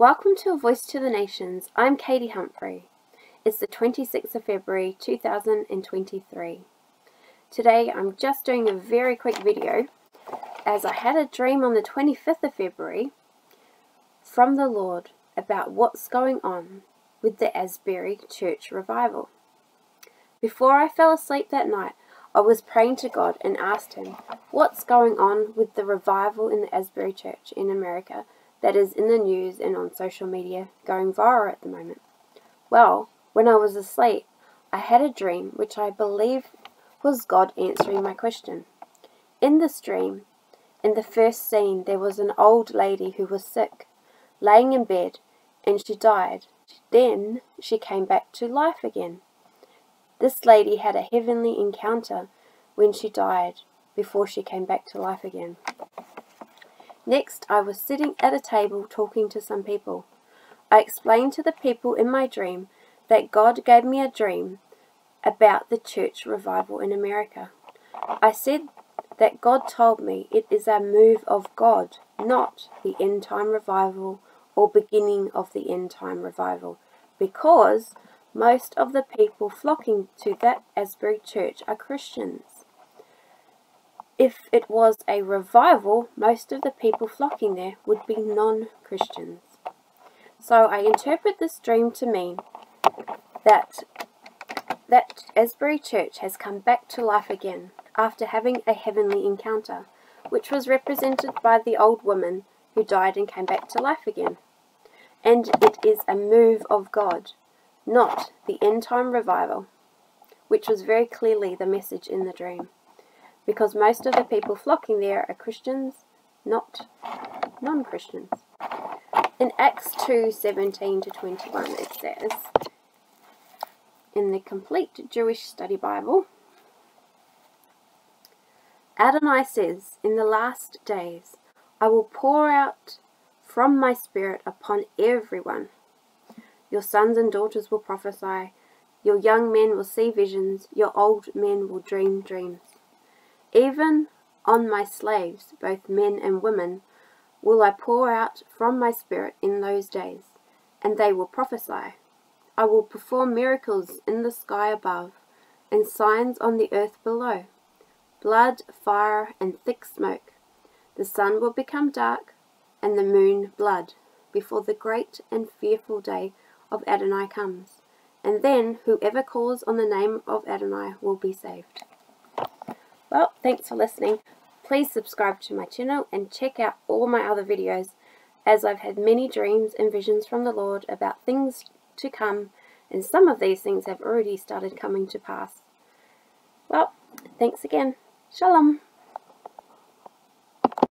Welcome to A Voice to the Nations. I'm Katie Humphrey. It's the 26th of February 2023. Today I'm just doing a very quick video as I had a dream on the 25th of February from the Lord about what's going on with the Asbury Church revival. Before I fell asleep that night, I was praying to God and asked Him what's going on with the revival in the Asbury Church in America that is in the news and on social media going viral at the moment. Well, when I was asleep, I had a dream which I believe was God answering my question. In this dream, in the first scene, there was an old lady who was sick, laying in bed, and she died. Then she came back to life again. This lady had a heavenly encounter when she died before she came back to life again. Next, I was sitting at a table talking to some people. I explained to the people in my dream that God gave me a dream about the church revival in America. I said that God told me it is a move of God, not the end time revival or beginning of the end time revival, because most of the people flocking to that Asbury church are Christians. If it was a revival, most of the people flocking there would be non-Christians. So I interpret this dream to mean that that Asbury Church has come back to life again after having a heavenly encounter, which was represented by the old woman who died and came back to life again. And it is a move of God, not the end time revival, which was very clearly the message in the dream because most of the people flocking there are Christians, not non-Christians. In Acts 2, 17 to 21 it says, in the Complete Jewish Study Bible, Adonai says, In the last days I will pour out from my Spirit upon everyone. Your sons and daughters will prophesy, your young men will see visions, your old men will dream dreams. Even on my slaves, both men and women, will I pour out from my spirit in those days, and they will prophesy. I will perform miracles in the sky above, and signs on the earth below blood, fire, and thick smoke. The sun will become dark, and the moon blood, before the great and fearful day of Adonai comes. And then whoever calls on the name of Adonai will be saved. Well, thanks for listening. Please subscribe to my channel and check out all my other videos as I've had many dreams and visions from the Lord about things to come and some of these things have already started coming to pass. Well, thanks again. Shalom.